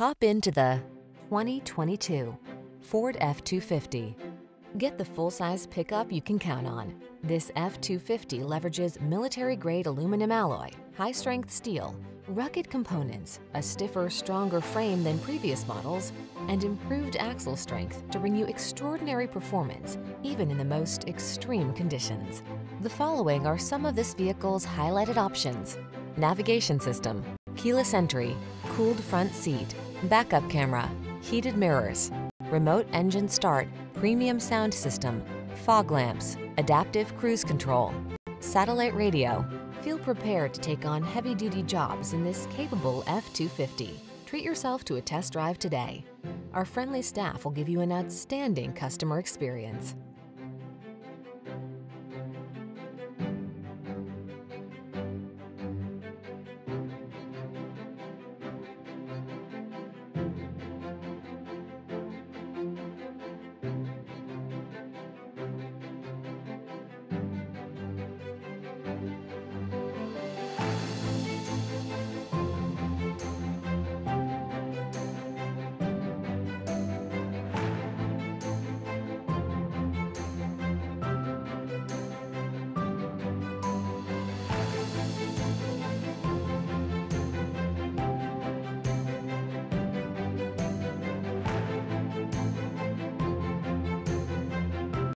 Hop into the 2022 Ford F-250. Get the full-size pickup you can count on. This F-250 leverages military-grade aluminum alloy, high-strength steel, rugged components, a stiffer, stronger frame than previous models, and improved axle strength to bring you extraordinary performance, even in the most extreme conditions. The following are some of this vehicle's highlighted options. Navigation system, keyless entry, cooled front seat, backup camera, heated mirrors, remote engine start, premium sound system, fog lamps, adaptive cruise control, satellite radio. Feel prepared to take on heavy-duty jobs in this capable F-250. Treat yourself to a test drive today. Our friendly staff will give you an outstanding customer experience.